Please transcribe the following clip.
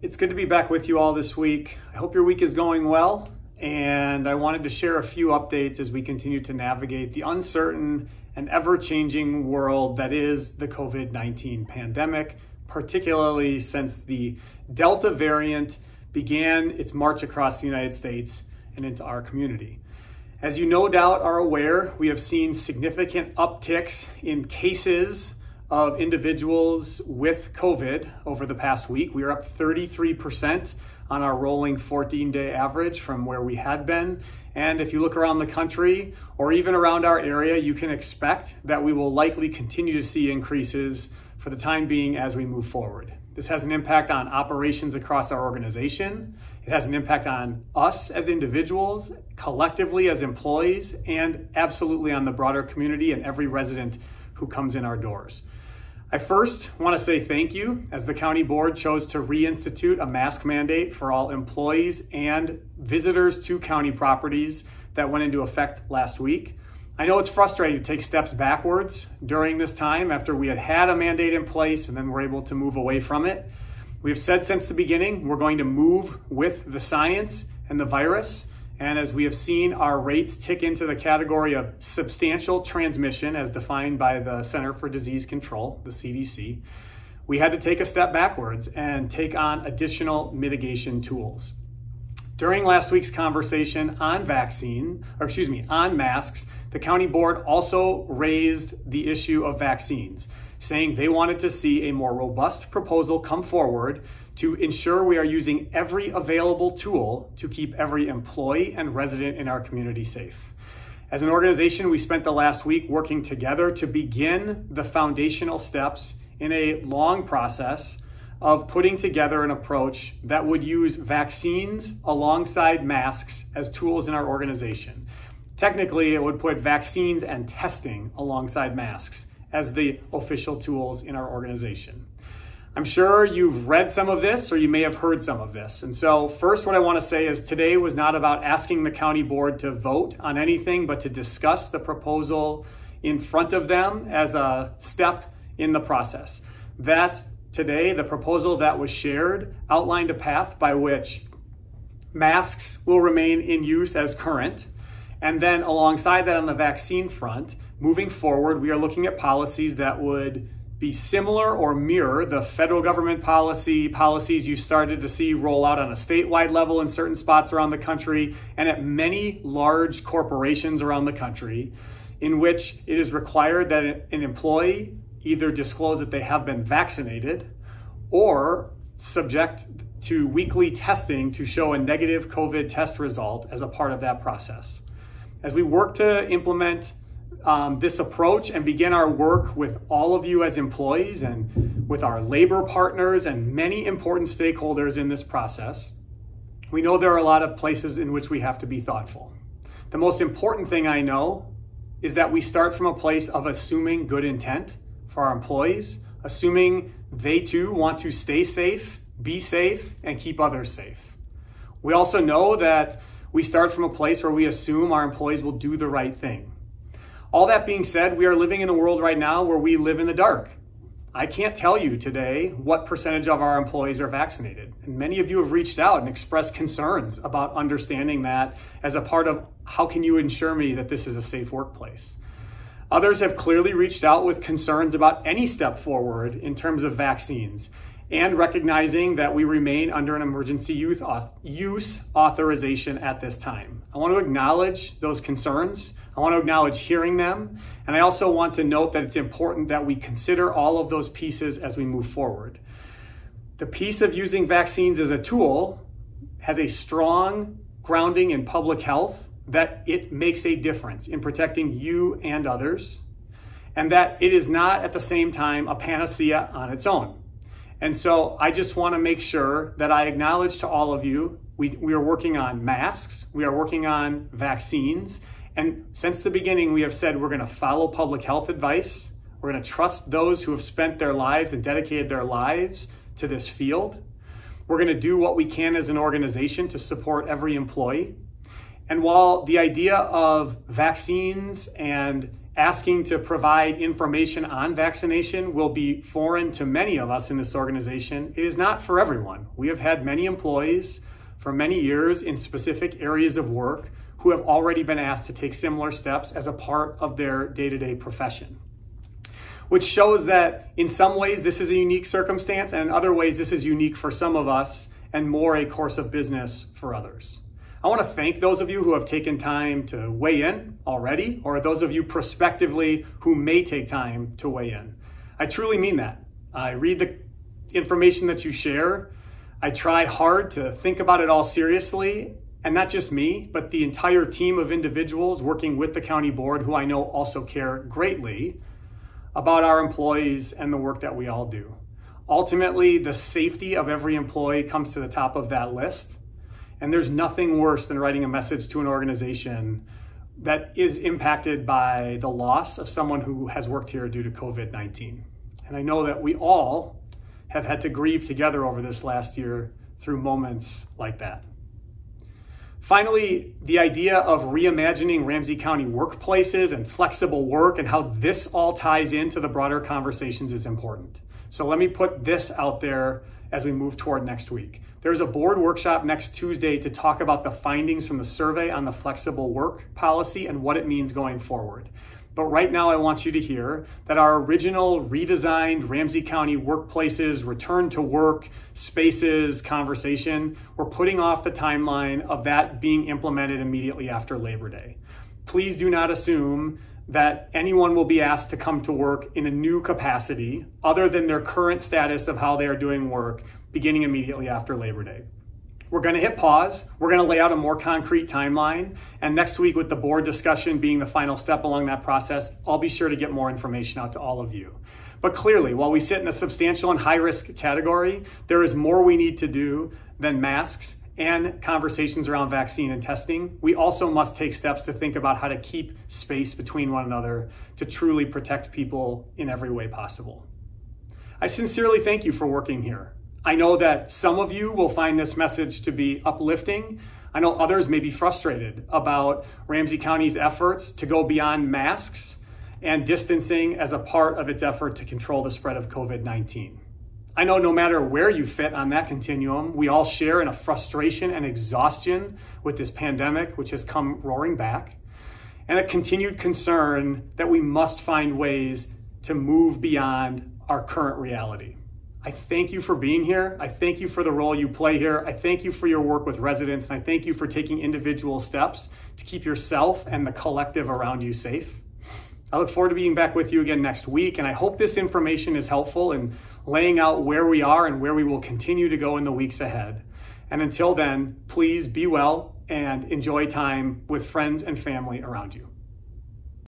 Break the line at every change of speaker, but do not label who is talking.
It's good to be back with you all this week. I hope your week is going well, and I wanted to share a few updates as we continue to navigate the uncertain and ever changing world that is the COVID 19 pandemic, particularly since the Delta variant began its march across the United States and into our community. As you no doubt are aware, we have seen significant upticks in cases of individuals with COVID over the past week. We are up 33% on our rolling 14 day average from where we had been. And if you look around the country or even around our area, you can expect that we will likely continue to see increases for the time being as we move forward. This has an impact on operations across our organization. It has an impact on us as individuals, collectively as employees, and absolutely on the broader community and every resident who comes in our doors. I first want to say thank you as the county board chose to reinstitute a mask mandate for all employees and visitors to county properties that went into effect last week. I know it's frustrating to take steps backwards during this time after we had had a mandate in place and then we're able to move away from it. We've said since the beginning we're going to move with the science and the virus and as we have seen our rates tick into the category of substantial transmission as defined by the Center for Disease Control, the CDC, we had to take a step backwards and take on additional mitigation tools. During last week's conversation on vaccine, or excuse me, on masks, the county board also raised the issue of vaccines, saying they wanted to see a more robust proposal come forward to ensure we are using every available tool to keep every employee and resident in our community safe. As an organization, we spent the last week working together to begin the foundational steps in a long process of putting together an approach that would use vaccines alongside masks as tools in our organization. Technically, it would put vaccines and testing alongside masks as the official tools in our organization. I'm sure you've read some of this or you may have heard some of this. And so, first, what I want to say is today was not about asking the county board to vote on anything, but to discuss the proposal in front of them as a step in the process. That today, the proposal that was shared outlined a path by which masks will remain in use as current. And then, alongside that, on the vaccine front, moving forward, we are looking at policies that would be similar or mirror the federal government policy policies you started to see roll out on a statewide level in certain spots around the country and at many large corporations around the country in which it is required that an employee either disclose that they have been vaccinated or subject to weekly testing to show a negative COVID test result as a part of that process. As we work to implement um, this approach and begin our work with all of you as employees and with our labor partners and many important stakeholders in this process, we know there are a lot of places in which we have to be thoughtful. The most important thing I know is that we start from a place of assuming good intent for our employees, assuming they too want to stay safe, be safe, and keep others safe. We also know that we start from a place where we assume our employees will do the right thing. All that being said, we are living in a world right now where we live in the dark. I can't tell you today what percentage of our employees are vaccinated. And many of you have reached out and expressed concerns about understanding that as a part of how can you ensure me that this is a safe workplace. Others have clearly reached out with concerns about any step forward in terms of vaccines and recognizing that we remain under an emergency youth use authorization at this time. I want to acknowledge those concerns. I want to acknowledge hearing them. And I also want to note that it's important that we consider all of those pieces as we move forward. The piece of using vaccines as a tool has a strong grounding in public health that it makes a difference in protecting you and others, and that it is not at the same time a panacea on its own. And so I just want to make sure that I acknowledge to all of you we, we are working on masks, we are working on vaccines, and since the beginning, we have said we're going to follow public health advice. We're going to trust those who have spent their lives and dedicated their lives to this field. We're going to do what we can as an organization to support every employee. And while the idea of vaccines and asking to provide information on vaccination will be foreign to many of us in this organization. It is not for everyone. We have had many employees for many years in specific areas of work who have already been asked to take similar steps as a part of their day to day profession. Which shows that in some ways this is a unique circumstance, and in other ways this is unique for some of us and more a course of business for others. I want to thank those of you who have taken time to weigh in already, or those of you prospectively who may take time to weigh in. I truly mean that. I read the information that you share. I try hard to think about it all seriously, and not just me, but the entire team of individuals working with the county board who I know also care greatly about our employees and the work that we all do. Ultimately, the safety of every employee comes to the top of that list. And there's nothing worse than writing a message to an organization that is impacted by the loss of someone who has worked here due to COVID 19. And I know that we all have had to grieve together over this last year through moments like that. Finally, the idea of reimagining Ramsey County workplaces and flexible work and how this all ties into the broader conversations is important. So let me put this out there as we move toward next week. There's a board workshop next Tuesday to talk about the findings from the survey on the flexible work policy and what it means going forward. But right now, I want you to hear that our original redesigned Ramsey County workplaces, return to work spaces conversation, we're putting off the timeline of that being implemented immediately after Labor Day. Please do not assume that anyone will be asked to come to work in a new capacity other than their current status of how they are doing work beginning immediately after Labor Day. We're going to hit pause. We're going to lay out a more concrete timeline. And next week, with the board discussion being the final step along that process, I'll be sure to get more information out to all of you. But clearly, while we sit in a substantial and high risk category, there is more we need to do than masks and conversations around vaccine and testing. We also must take steps to think about how to keep space between one another to truly protect people in every way possible. I sincerely thank you for working here. I know that some of you will find this message to be uplifting. I know others may be frustrated about Ramsey County's efforts to go beyond masks and distancing as a part of its effort to control the spread of COVID 19. I know no matter where you fit on that continuum, we all share in a frustration and exhaustion with this pandemic, which has come roaring back, and a continued concern that we must find ways to move beyond our current reality. I thank you for being here. I thank you for the role you play here. I thank you for your work with residents, and I thank you for taking individual steps to keep yourself and the collective around you safe. I look forward to being back with you again next week, and I hope this information is helpful in laying out where we are and where we will continue to go in the weeks ahead. And until then, please be well and enjoy time with friends and family around you.